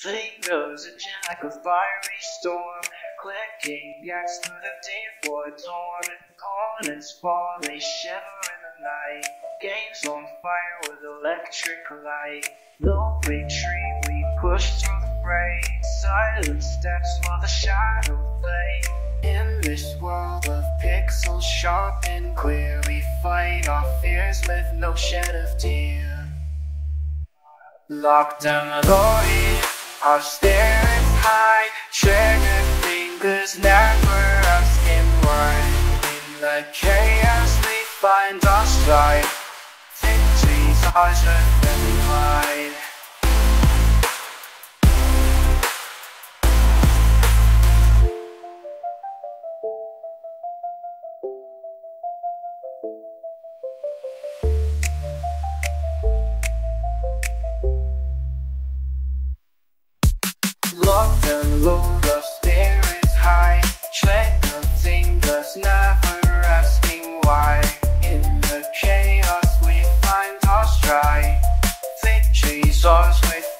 Signals a like a fiery storm, clicking yaks through the deep wood torn. Corners fall, they shiver in the night. Games on fire with electric light. Low retreat, we push through the fray. Silent steps while the shadow play. In this world of pixels sharp and clear, we fight our fears with no shed of tear. Lock down the door. Our stairs high, trigger fingers never asking why. In the chaos we find our stride. Victories are just wide. Locked low, the spirits high. Tread the fingers, never asking why. In the chaos we find our stride. With Victory's ours with